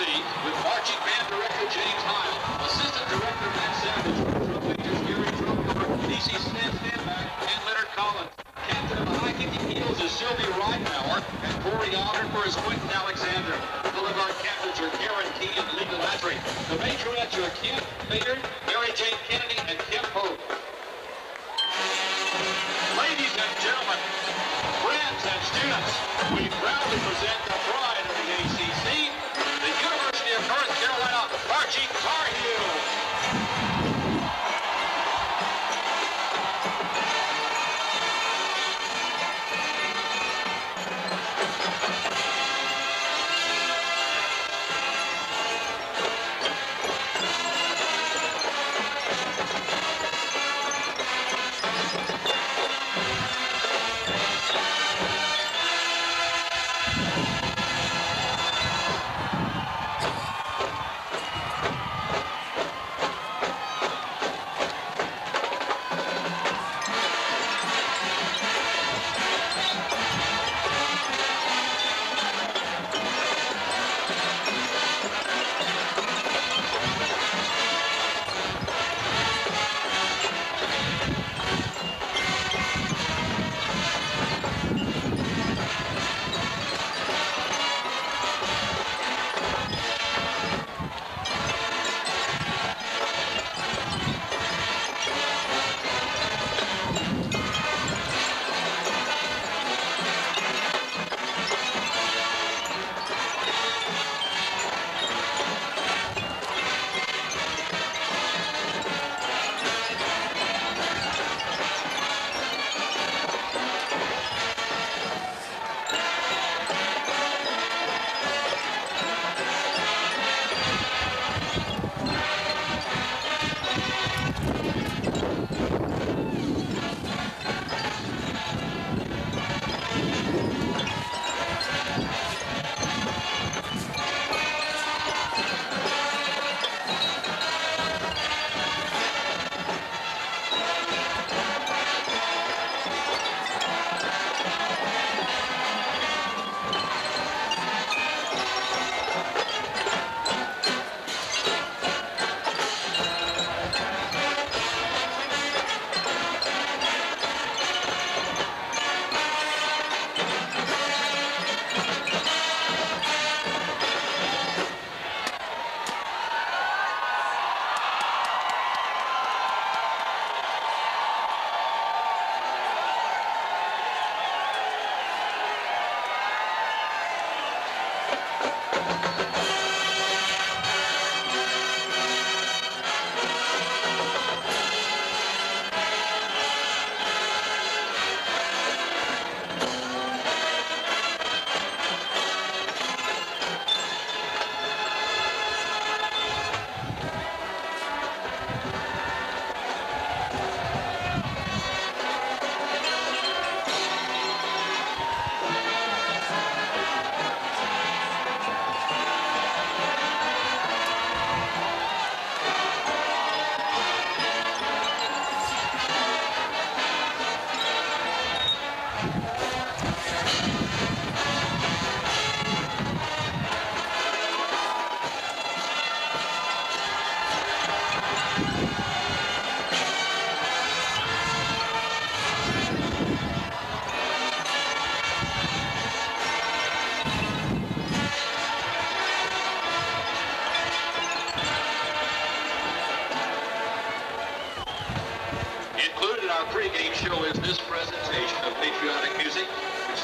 ACC with marching band director James Heil, assistant director Matt Savage, drum majors Gary Trumper, DC Stan Stanback, and Leonard Collins. Captain of the High Kicking Heels is Sylvia Ridenauer, and Corey Aldrin for his Quentin Alexander. The Boulevard captains are Karen Key and Lee Latry. The majorettes are Kim Bader, Mary Jane Kennedy, and Kim Pope. Ladies and gentlemen, friends and students, we proudly present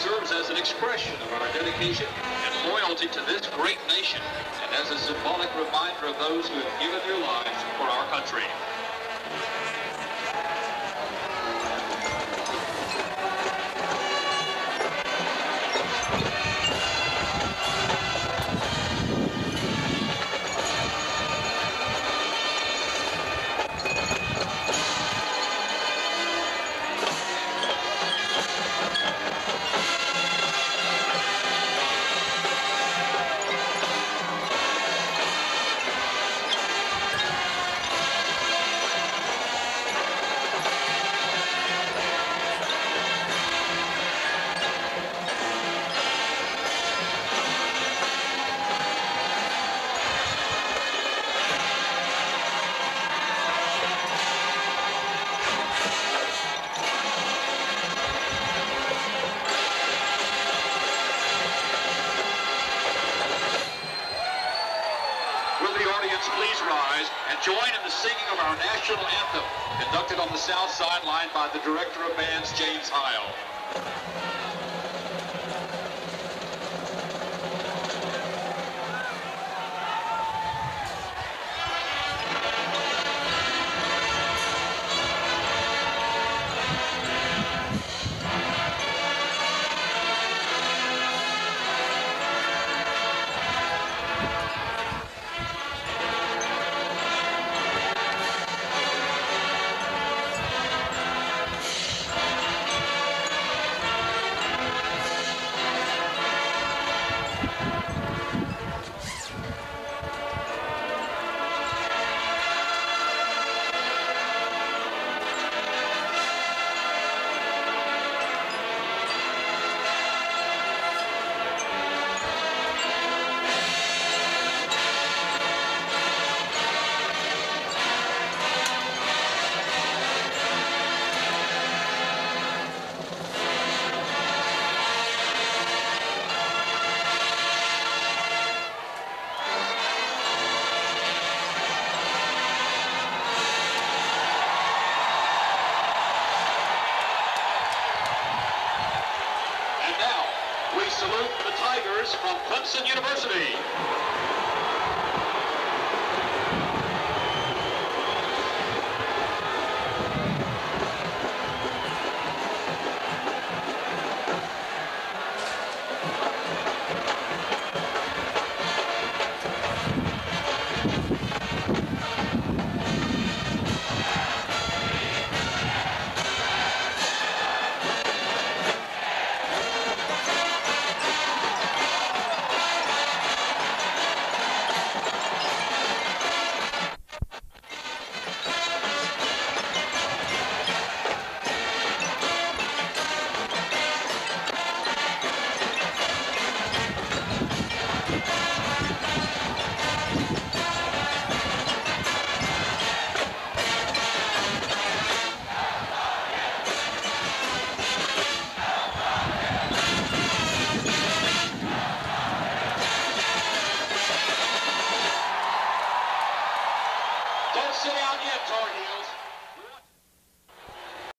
serves as an expression of our dedication and loyalty to this great nation, and as a symbolic reminder of those who have given their lives for our country. Rise and join in the singing of our national anthem, conducted on the south sideline by the director of bands, James Heil. Salute the Tigers from Clemson University.